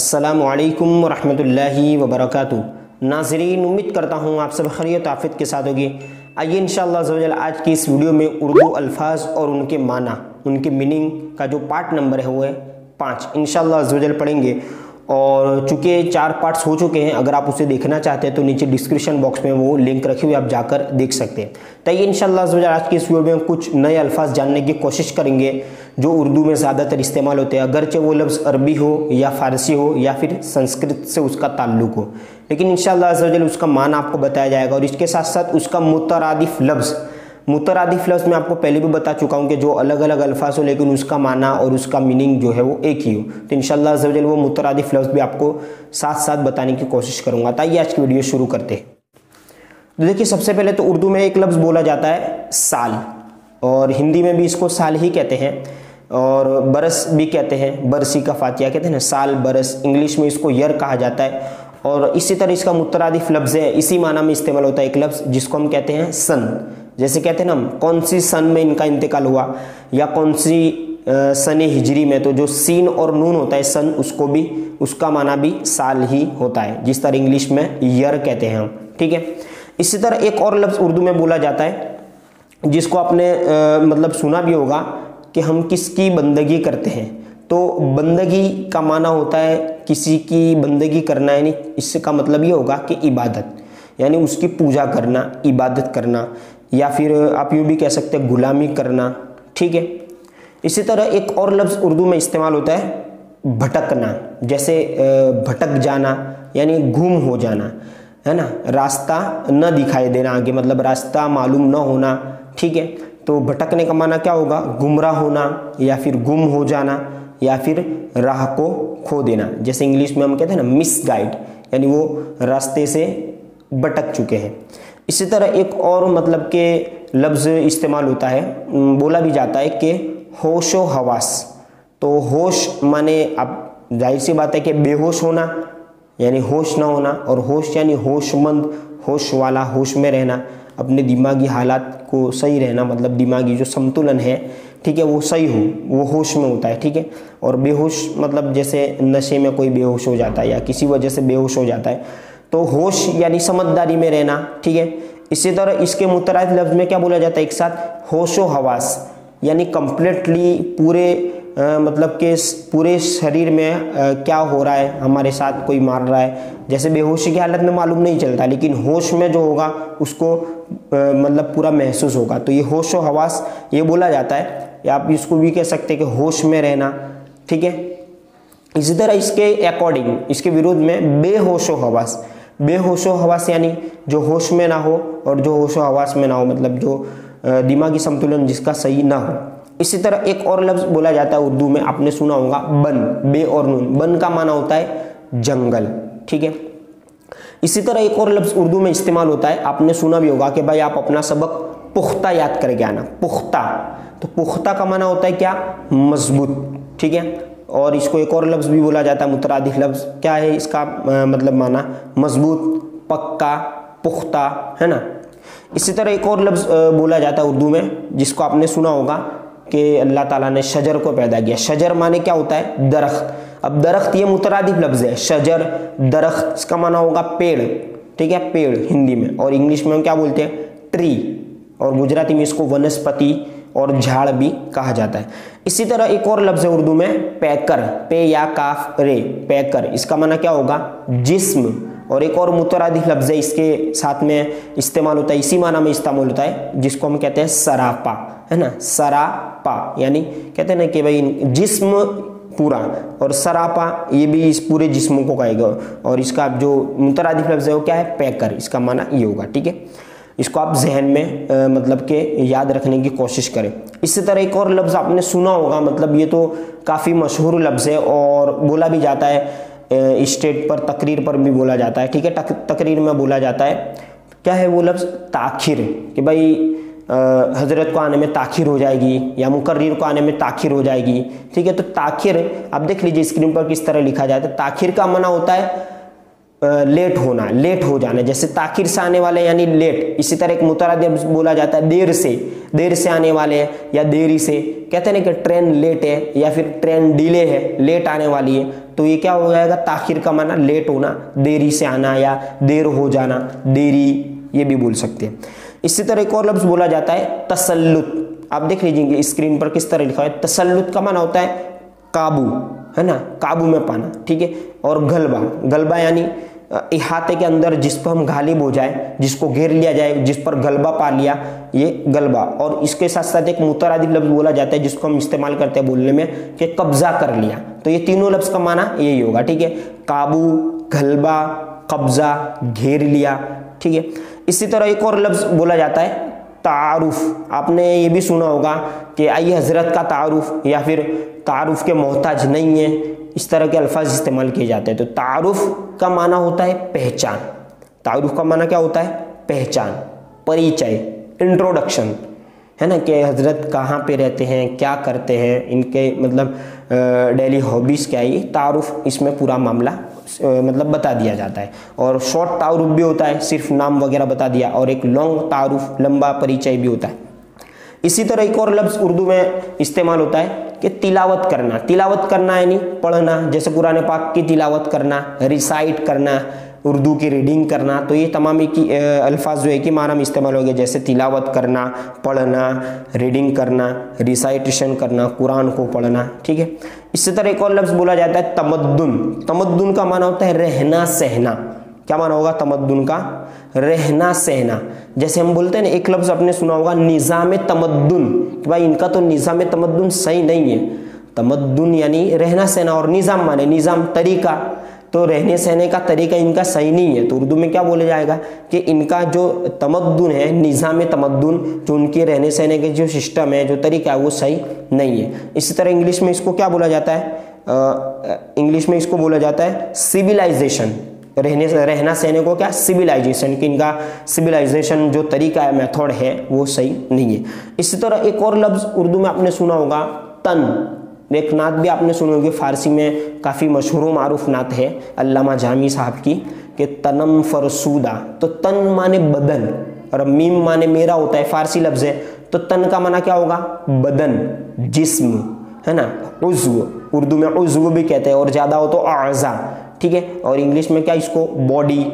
असलकम वरहमतुल्लाहि वबरकatuh नाजरीन, उम्मीद करता हूँ आप सब खरीत आफित के साथ होगी। आइए इन आज की इस वीडियो में उर्दू अल्फाज और उनके माना, उनके मीनिंग का जो पार्ट नंबर है वो है पाँच। इन शजल पढ़ेंगे और चूँकि चार पार्ट्स हो चुके हैं, अगर आप उसे देखना चाहते हैं तो नीचे डिस्क्रिप्शन बॉक्स में वो लिंक रखे हुए आप जाकर देख सकते हैं। तो ये इन आज की इस वीडियो में कुछ नए अल्फाज जानने की कोशिश करेंगे। जो उर्दू में ज़्यादातर इस्तेमाल होते हैं, अगरचे वो लफ्ज़ अरबी हो या फ़ारसी हो या फिर संस्कृत से उसका ताल्लुक हो। लेकिन इन उसका मान आपको बताया जाएगा और इसके साथ साथ उसका मुतरदिफ लफ्ज़ मुतरदिफ लफ्ज़ मैं आपको पहले भी बता चुका हूँ कि जो अलग अलग अल्फाज हो, लेकिन उसका माना और उसका मीनिंग जो है वो एक ही हो। तो इन वो मुतरदिफ लफ्ज़ भी आपको साथ साथ बताने की कोशिश करूँगा। ताइए आज की वीडियो शुरू करते हैं। तो देखिए, सबसे पहले तो उर्दू में एक लफ्ज़ बोला जाता है, साल। और हिंदी में भी इसको साल ही कहते हैं और बरस भी कहते हैं, बरसी का फातिया कहते हैं ना, साल, बरस, इंग्लिश में इसको यर कहा जाता है। और इसी तरह इसका मुतरदिफ लफ्ज़ है, इसी माना में इस्तेमाल होता है एक लफ्ज़ जिसको हम कहते हैं सन। जैसे कहते हैं ना हम, कौन सी सन में इनका इंतकाल हुआ या कौन सी सन हिजरी में तो जो सीन और नून होता है सन, उसको भी, उसका माना भी साल ही होता है, जिस तरह इंग्लिश में ईयर कहते हैं हम, ठीक है? इसी तरह एक और लफ्ज़ उर्दू में बोला जाता है जिसको आपने आ, मतलब सुना भी होगा कि हम किसकी बंदगी करते हैं। तो बंदगी का माना होता है किसी की बंदगी करना यानी इसका मतलब ये होगा कि इबादत यानी उसकी पूजा करना इबादत करना या फिर आप यूँ भी कह सकते हैं गुलामी करना ठीक है? इसी तरह एक और लफ्ज़ उर्दू में इस्तेमाल होता है भटकना जैसे भटक जाना यानी गुम हो जाना। है ना? रास्ता न दिखाई देना आगे मतलब रास्ता मालूम न होना, ठीक है? तो भटकने का माना क्या होगा? गुमराह होना, या फिर गुम हो जाना, या फिर राह को खो देना। जैसे इंग्लिश में हम कहते हैं ना मिस गाइड यानी वो रास्ते से भटक चुके हैं। इसी तरह एक और मतलब के लफ्ज़ इस्तेमाल होता है। बोला भी जाता है कि होशो हवास। तो होश माने आप ज़ाहिर सी बात है कि बेहोश होना यानी होश ना होना और होश यानी होशमंद होश वाला होश में रहना, अपने दिमागी हालात को सही रहना मतलब दिमागी जो संतुलन है, ठीक है, वो सही हो, वो होश में होता है, ठीक है? और बेहोश मतलब जैसे नशे में कोई बेहोश हो जाता है या किसी वजह से बेहोश हो जाता है तो होश यानी समझदारी में रहना, ठीक है? इसी तरह इसके मुतरद लफ्ज़ में क्या बोला जाता है एक साथ? होशो हवास, यानी कम्प्लीटली पूरे मतलब के पूरे शरीर में क्या हो रहा है, हमारे साथ कोई मार रहा है। जैसे बेहोशी की हालत में मालूम नहीं चलता, लेकिन होश में जो होगा, उसको मतलब पूरा महसूस होगा। तो ये होश व हवास, ये बोला जाता है। या आप इसको भी कह सकते हैं कि होश में रहना, ठीक है? इसी तरह इसके अकॉर्डिंग इसके विरोध में बेहोश हवास। बेहोशो हवास यानी जो होश में ना हो और जो होशो हवास में ना हो मतलब जो दिमागी संतुलन जिसका सही ना हो। इसी तरह एक और लफ्ज़ बोला जाता है उर्दू में आपने सुना होगा बन बे और नून। बन का माना होता है जंगल ठीक है? इसी तरह एक और लफ्ज़ उर्दू में इस्तेमाल होता है आपने सुना भी होगा कि भाई आप अपना सबक पुख्ता याद करके आना पुख्ता। तो पुख्ता का माना होता है क्या? मज़बूत ठीक है? और इसको एक और लफ्ज़ भी बोला जाता है मुतरादिफ लफ्ज़। क्या है इसका आ, मतलब माना? मज़बूत पक्का पुख्ता है ना? इसी तरह एक और लफ्ज़ बोला जाता है उर्दू में जिसको आपने सुना होगा कि अल्लाह ताला ने शजर को पैदा किया। शजर माने क्या होता है? दरख्त। अब दरख्त ये मुतरादिफ लफ्ज़ है। शजर, दरख्त, इसका माना होगा पेड़। ठीक है? पेड़, हिंदी में। और इंग्लिश में हम क्या बोलते हैं? ट्री। और गुजराती में इसको वनस्पति और झाड़ भी कहा जाता है। इसी तरह एक और लफ्ज़ है उर्दू में, पैकर। पे या काफ रे, पैकर। इसका माना क्या होगा? जिस्म। और एक और मुतरादिफ लफ्ज़ है इसके साथ में इस्तेमाल होता है इसी माना में इस्तेमाल होता है जिसको हम कहते हैं सरापा है ना? सरापा यानी कहते हैं ना कि भाई जिस्म पूरा और सरापा ये भी इस पूरे जिस्म को कहेगा और इसका जो मुतरादिफ लफ्ज़ है वो क्या है? पैकर इसका माना ये होगा ठीक है? इसको आप जहन में आ, मतलब के याद रखने की कोशिश करें। इसी तरह एक और लफ्ज़ आपने सुना होगा मतलब ये तो काफ़ी मशहूर लफ्ज़ है और बोला भी जाता है स्टेट पर तकरीर पर भी बोला जाता है। ठीक है तक, तकरीर में बोला जाता है। क्या है वो लफ्ज़? ताखिर। कि भाई हज़रत को आने में ताखिर हो जाएगी या मुकर्र को आने में ताखिर हो जाएगी। ठीक है तो ताखिर आप देख लीजिए स्क्रीन पर किस तरह लिखा जाता है। ताखिर का मना होता है लेट होना लेट हो जाना। जैसे ताखिर से आने वाले यानी लेट। इसी तरह एक मुतरद बोला जाता है देर से। देर से आने वाले या देरी से। कहते हैं ना कि ट्रेन लेट है या फिर ट्रेन डिले है लेट आने वाली है। तो ये क्या हो जाएगा? ताखिर का माना लेट होना, देरी से आना या देर हो जाना, देरी, ये भी बोल सकते हैं। इसी तरह एक और लफ्ज़ बोला जाता है, तसल्लुत। आप देख लीजिए स्क्रीन पर किस तरह लिखा है? तसल्लुत का माना होता है काबू, है ना? काबू में पाना, ठीक है? और गलबा गलबा यानी इहाते के अंदर जिस पर हम गालिब हो जाए, जिसको घेर लिया जाए, जिस पर गलबा पा लिया, ये गलबा। और इसके साथ साथ एक मुतरादी लफ्ज़ बोला जाता है, जिसको हम इस्तेमाल करते हैं बोलने में, कि कब्जा कर लिया। तो ये तीनों लफ्ज़ का माना यही होगा, ठीक है? काबू, गलबा, कब्जा, घेर लिया, ठीक है? इसी तरह एक और लफ्ज़ बोला जाता है, तारुफ। आपने ये भी सुना होगा कि, आई हज़रत का तारुफ? या फिर, तारुफ के मोहताज नहीं है। इस तरह के अल्फाज इस्तेमाल किए जाते हैं। तो तारुफ का माना होता है पहचान। तारुफ का माना क्या होता है? पहचान, परिचय इंट्रोडक्शन है ना कि हज़रत कहाँ पे रहते हैं, क्या करते हैं, इनके मतलब डेली हॉबीज़ क्या है तारुफ, इसमें पूरा मामला मतलब बता दिया जाता है। और शॉर्ट तारुफ भी होता है, सिर्फ़ नाम वगैरह बता दिया। और एक लॉन्ग तारुफ, लंबा परिचय भी होता है। इसी तरह एक और लफ्ज़ उर्दू में इस्तेमाल होता है कि तिलावत करना। तिलावत करना यानी पढ़ना। जैसे कुरान पाक की तिलावत करना रिसाइट करना, उर्दू की रीडिंग करना तो ये तमाम की अल्फाज जो है कि माना में इस्तेमाल हो गया जैसे तिलावत करना, पढ़ना रीडिंग करना रिसाइटेशन करना, कुरान को पढ़ना, ठीक है? इसी तरह एक और लफ्ज़ बोला जाता है तमद्दुन। तमद्दुन का माना होता है रहना सहना क्या माना होगा? तमद्दुन का रहना सहना। जैसे हम बोलते हैं ना, एक लफ्ज़ आपने सुना होगा, निज़ाम तमद्दुन। कि भाई इनका तो निज़ाम तमद्दुन सही नहीं है। तमद्दुन यानी रहना सहना, और निज़ाम माने, निज़ाम तरीका। तो रहने सहने का तरीका इनका सही नहीं है। तो उर्दू में क्या बोला जाएगा? कि इनका जो तमद्दुन है, निज़ाम तमद्दुन, जो उनके रहने सहने के जो सिस्टम है, जो तरीका है, वो सही नहीं है। इसी तरह इंग्लिश में इसको क्या बोला जाता है? इंग्लिश में इसको बोला जाता है सिविलाइजेशन। रहने रहना सहने को क्या? सिविलाइजेशन कि इनका सिविलाइजेशन जो तरीका है मेथड है, वो सही नहीं है। इसी तरह एक और लफ्ज़ उर्दू में आपने सुना होगा, तन। एक नात भी आपने सुनी होगी, फारसी में काफ़ी मशहूर मारूफ नात है, अल्लामा जामी साहब की, कि तनम फरसूदा। तो तन माने बदन, और मीम माने मेरा होता है, फारसी लफ्ज़ है। तो तन का माना क्या होगा? बदन, जिस्म, है ना? उज्व। उर्दू में उज्व भी कहते हैं, और ज़्यादा हो तो आज़ा। ठीक है? और इंग्लिश में क्या इसको? बॉडी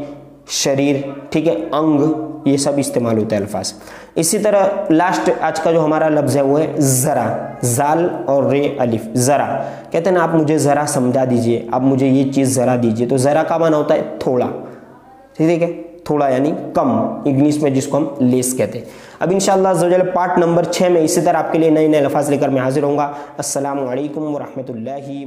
शरीर, ठीक है? अंग, ये सब इस्तेमाल होता है अल्फाज। इसी तरह लास्ट आज का जो हमारा लफ्ज़ है, वो है ज़रा। जाल और रे अलिफ। ज़रा। कहते हैं ना, आप मुझे ज़रा समझा दीजिए। आप मुझे ये चीज़ ज़रा दीजिए। तो ज़रा का माना होता है थोड़ा। ठीक है? थोड़ा यानी कम। इंग्लिश में जिसको हम लेस कहते हैं। अब इन इंशाल्लाह पार्ट नंबर छः में इसी तरह आपके लिए नए नए लफाज लेकर मैं हाजिर होऊँगा अस्सलाम वालेकुम वरहमतुल्लाहि